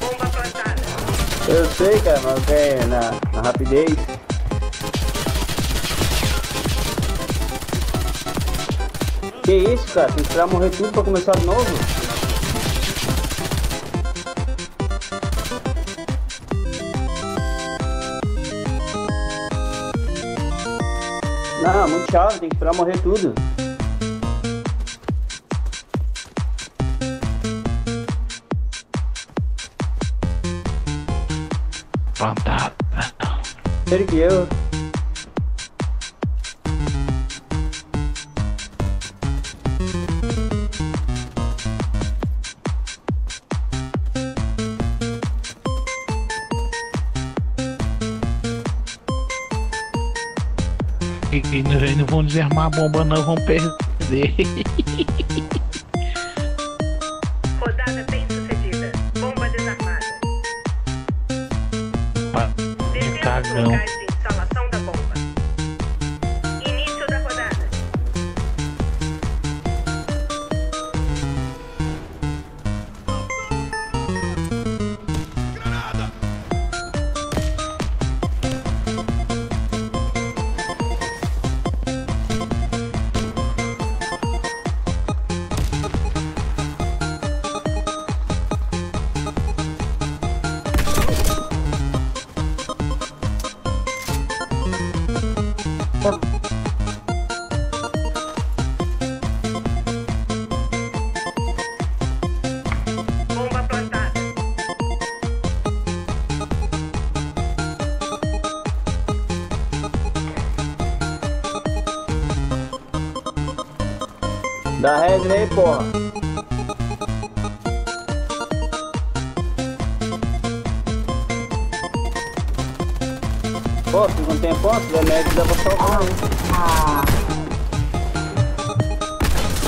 Bomba plantada. Eu sei, cara, mas é na, na rapidez. Que isso, cara? Tem que esperar morrer tudo pra começar de novo? Não, muito chave, tem que esperar morrer tudo. Plantada. Ergueu. E, e não, e vão desarmar a bomba, não, vão perder. Chicago. Bomba plantada. Dá regra aí, porra. Se não tem ponto, é médio dá pra salvar. hein? Ah.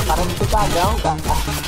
Para de cara.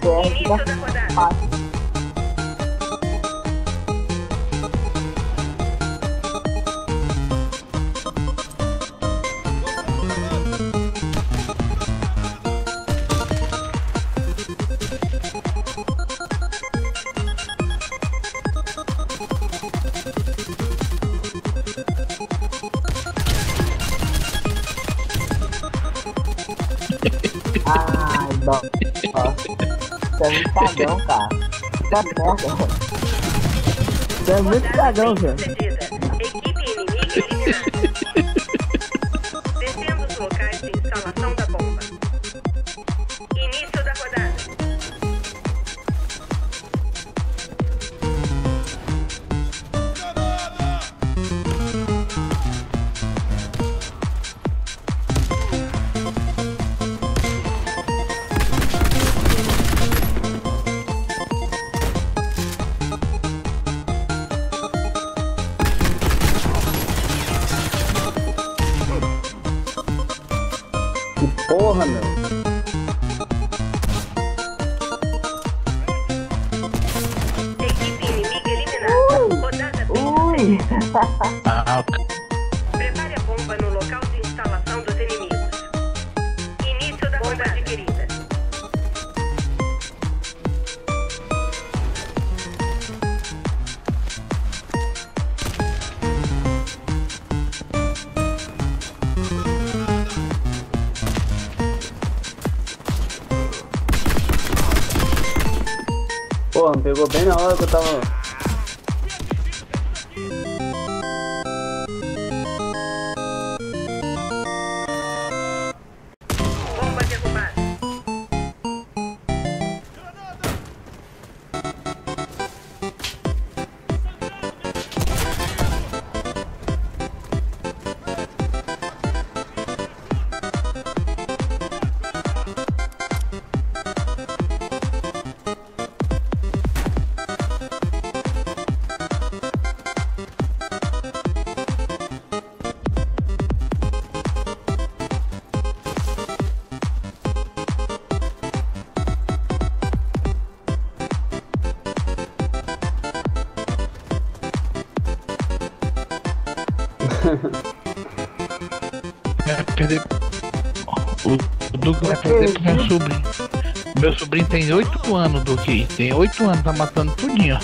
BPR Início fica da Você é muito cagão, cara. Tá. Você é muito cagão, velho. Equipe inimiga eliminada. Porra, meu. Equipe inimiga eliminada. Rodada bem Ui. Porra, me pegou bem na hora que eu tava. Vai perder. O, o Duque vai perder pro meu sobrinho. Meu sobrinho tem 8 anos, Duque. Tem 8 anos, tá matando tudinho.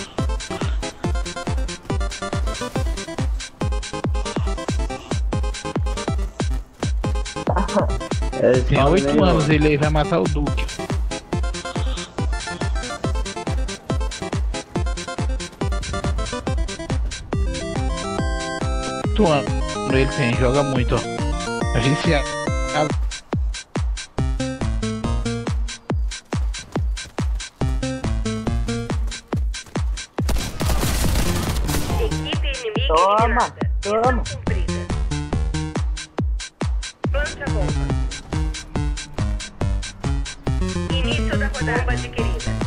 Eles Tem falam 8 bem, anos, ele aí vai matar o Duque. Oito anos ele tem, joga muito, ó. A gente se. a- Equipe inimiga Toma, toma. Plante a bomba. Início da rodada. Bomba adquirida.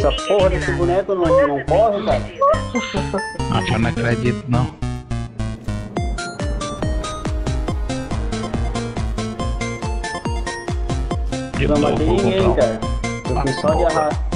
Essa porra desse boneco não, não corre, cara. Ah, eu não acredito, não. De Não novo, vou ninguém, cara. Eu fui só de arrasta.